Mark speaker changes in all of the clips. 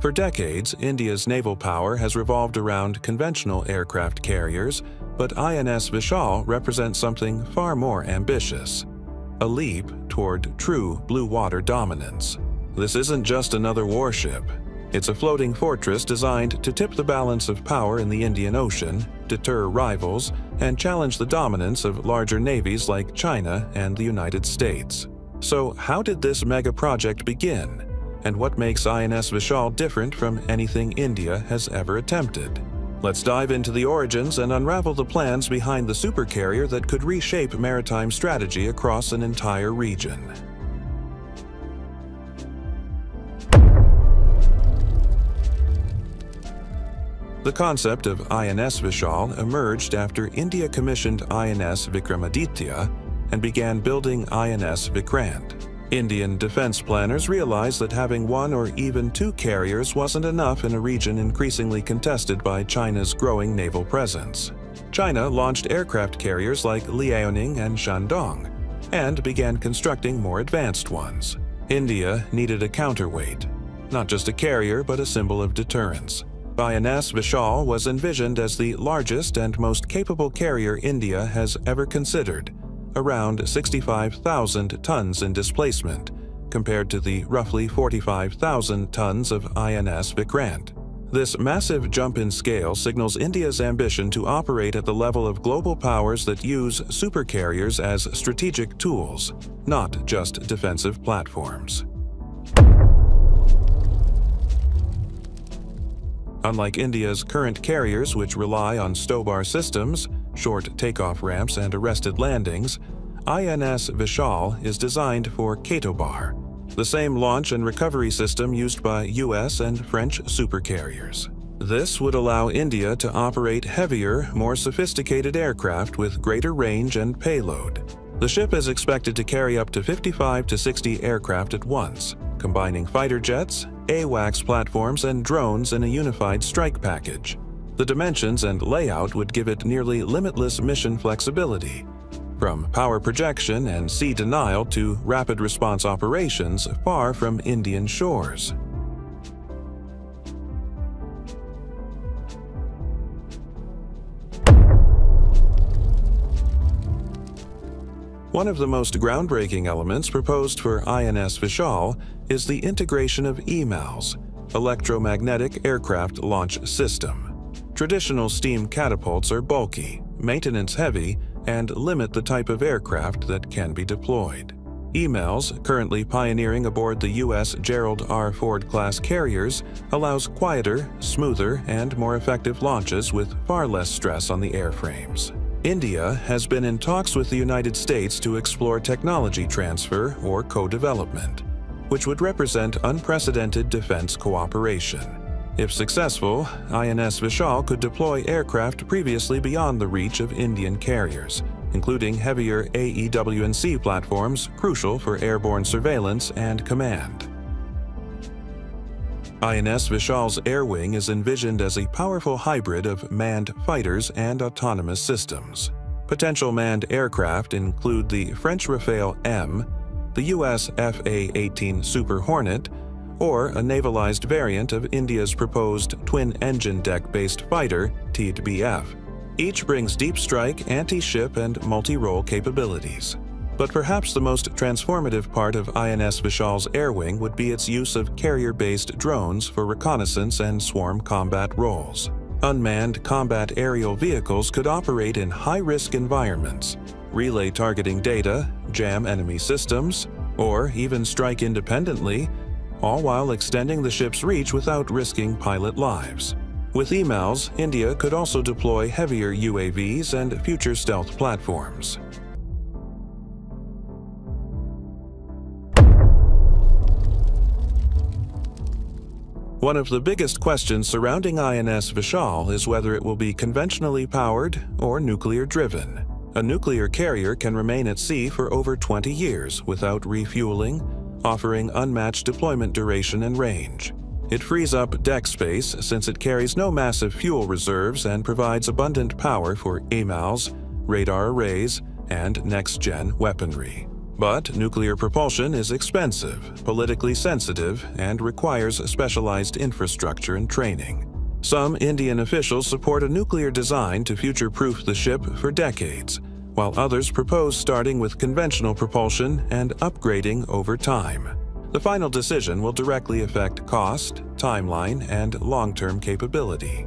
Speaker 1: For decades, India's naval power has revolved around conventional aircraft carriers, but INS Vishal represents something far more ambitious a leap toward true blue water dominance. This isn't just another warship. It's a floating fortress designed to tip the balance of power in the Indian Ocean, deter rivals, and challenge the dominance of larger navies like China and the United States. So, how did this mega project begin? And what makes INS Vishal different from anything India has ever attempted? Let's dive into the origins and unravel the plans behind the supercarrier that could reshape maritime strategy across an entire region. The concept of INS Vishal emerged after India commissioned INS Vikramaditya and began building INS Vikrant. Indian defense planners realized that having one or even two carriers wasn't enough in a region increasingly contested by China's growing naval presence. China launched aircraft carriers like Liaoning and Shandong, and began constructing more advanced ones. India needed a counterweight, not just a carrier but a symbol of deterrence. INS Vishal was envisioned as the largest and most capable carrier India has ever considered, around 65,000 tons in displacement, compared to the roughly 45,000 tons of INS Vikrant. This massive jump in scale signals India's ambition to operate at the level of global powers that use supercarriers as strategic tools, not just defensive platforms. Unlike India's current carriers, which rely on STOBAR systems, short takeoff ramps, and arrested landings, INS Vishal is designed for CATOBAR, the same launch and recovery system used by US and French supercarriers. This would allow India to operate heavier, more sophisticated aircraft with greater range and payload. The ship is expected to carry up to 55 to 60 aircraft at once, combining fighter jets, AWACS platforms, and drones in a unified strike package. The dimensions and layout would give it nearly limitless mission flexibility, from power projection and sea denial to rapid response operations far from Indian shores. One of the most groundbreaking elements proposed for INS Vishal is the integration of EMALS, Electromagnetic Aircraft Launch System. Traditional steam catapults are bulky, maintenance-heavy, and limit the type of aircraft that can be deployed. EMALS, currently pioneering aboard the U.S. Gerald R. Ford-class carriers, allows quieter, smoother, and more effective launches with far less stress on the airframes. India has been in talks with the United States to explore technology transfer or co-development, which would represent unprecedented defense cooperation. If successful, INS Vishal could deploy aircraft previously beyond the reach of Indian carriers, including heavier AEW&C platforms crucial for airborne surveillance and command. INS Vishal's air wing is envisioned as a powerful hybrid of manned fighters and autonomous systems. Potential manned aircraft include the French Rafale M, the US FA-18 Super Hornet, or a navalized variant of India's proposed twin-engine deck-based fighter, TBF. Each brings deep strike, anti-ship, and multi-role capabilities. But perhaps the most transformative part of INS Vishal's air wing would be its use of carrier-based drones for reconnaissance and swarm combat roles. Unmanned combat aerial vehicles could operate in high-risk environments, relay targeting data, jam enemy systems, or even strike independently, all while extending the ship's reach without risking pilot lives. With EMALS, India could also deploy heavier UAVs and future stealth platforms. One of the biggest questions surrounding INS Vishal is whether it will be conventionally powered or nuclear driven. A nuclear carrier can remain at sea for over 20 years without refueling, offering unmatched deployment duration and range. It frees up deck space since it carries no massive fuel reserves and provides abundant power for EMALS, radar arrays, and next-gen weaponry. But nuclear propulsion is expensive, politically sensitive, and requires specialized infrastructure and training. Some Indian officials support a nuclear design to future-proof the ship for decades, while others propose starting with conventional propulsion and upgrading over time. The final decision will directly affect cost, timeline, and long-term capability.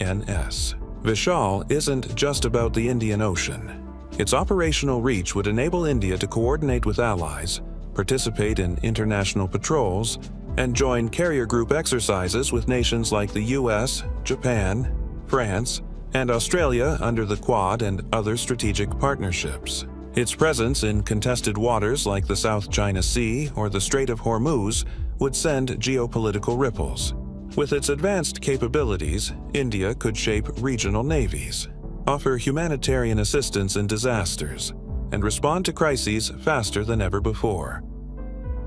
Speaker 1: NS. Vishal isn't just about the Indian Ocean. Its operational reach would enable India to coordinate with allies, participate in international patrols, and join carrier group exercises with nations like the US, Japan, France, and Australia under the Quad and other strategic partnerships. Its presence in contested waters like the South China Sea or the Strait of Hormuz would send geopolitical ripples. With its advanced capabilities, India could shape regional navies, offer humanitarian assistance in disasters, and respond to crises faster than ever before.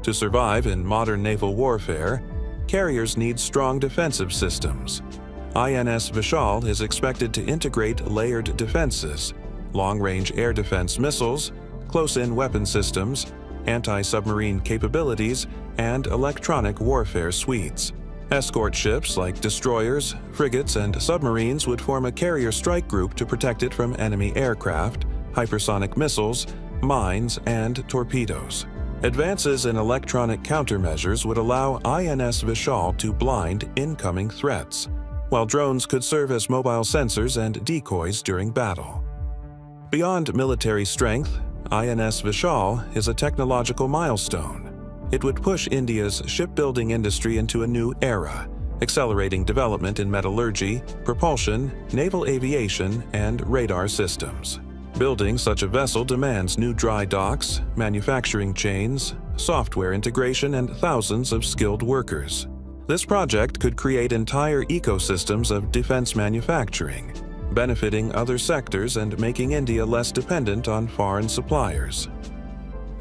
Speaker 1: To survive in modern naval warfare, carriers need strong defensive systems. INS Vishal is expected to integrate layered defenses, long-range air defense missiles, close-in weapon systems, anti-submarine capabilities, and electronic warfare suites. Escort ships like destroyers, frigates, and submarines would form a carrier strike group to protect it from enemy aircraft, hypersonic missiles, mines, and torpedoes. Advances in electronic countermeasures would allow INS Vishal to blind incoming threats, while drones could serve as mobile sensors and decoys during battle. Beyond military strength, INS Vishal is a technological milestone. It would push India's shipbuilding industry into a new era, accelerating development in metallurgy, propulsion, naval aviation, and radar systems. Building such a vessel demands new dry docks, manufacturing chains, software integration, and thousands of skilled workers. This project could create entire ecosystems of defense manufacturing, benefiting other sectors and making India less dependent on foreign suppliers.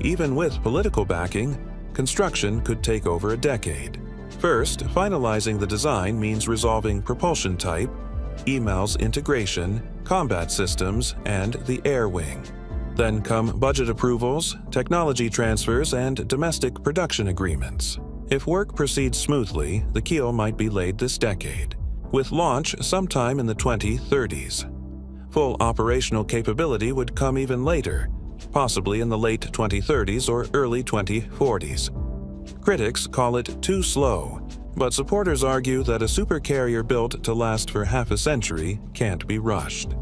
Speaker 1: Even with political backing, construction could take over a decade. First, finalizing the design means resolving propulsion type, EMALS integration, combat systems, and the air wing. Then come budget approvals, technology transfers, and domestic production agreements. If work proceeds smoothly, the keel might be laid this decade, with launch sometime in the 2030s. Full operational capability would come even later, possibly in the late 2030s or early 2040s. Critics call it too slow, but supporters argue that a supercarrier built to last for half a century can't be rushed.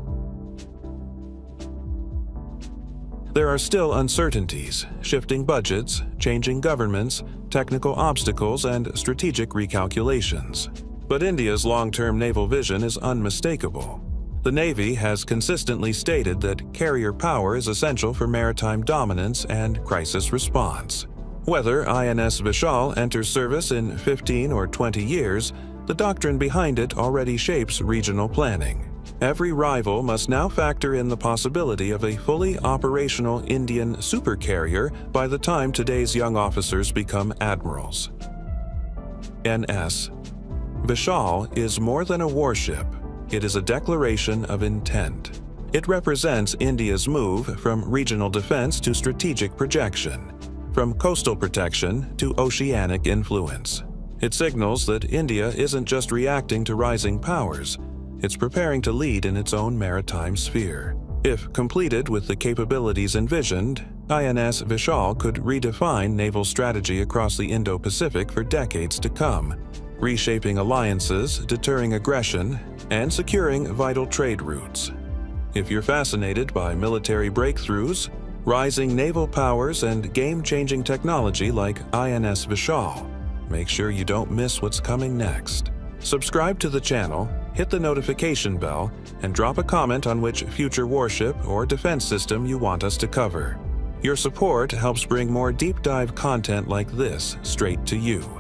Speaker 1: There are still uncertainties, shifting budgets, changing governments, technical obstacles, and strategic recalculations. But India's long-term naval vision is unmistakable. The Navy has consistently stated that carrier power is essential for maritime dominance and crisis response. Whether INS Vishal enters service in 15 or 20 years, the doctrine behind it already shapes regional planning. Every rival must now factor in the possibility of a fully operational Indian supercarrier by the time today's young officers become admirals. NS Vishal is more than a warship. It is a declaration of intent. It represents India's move from regional defense to strategic projection, from coastal protection to oceanic influence. It signals that India isn't just reacting to rising powers, it's preparing to lead in its own maritime sphere. If completed with the capabilities envisioned, INS Vishal could redefine naval strategy across the Indo-Pacific for decades to come, reshaping alliances, deterring aggression, and securing vital trade routes. If you're fascinated by military breakthroughs, rising naval powers, and game-changing technology like INS Vishal, make sure you don't miss what's coming next. Subscribe to the channel, hit the notification bell, and drop a comment on which future warship or defense system you want us to cover. Your support helps bring more deep dive content like this straight to you.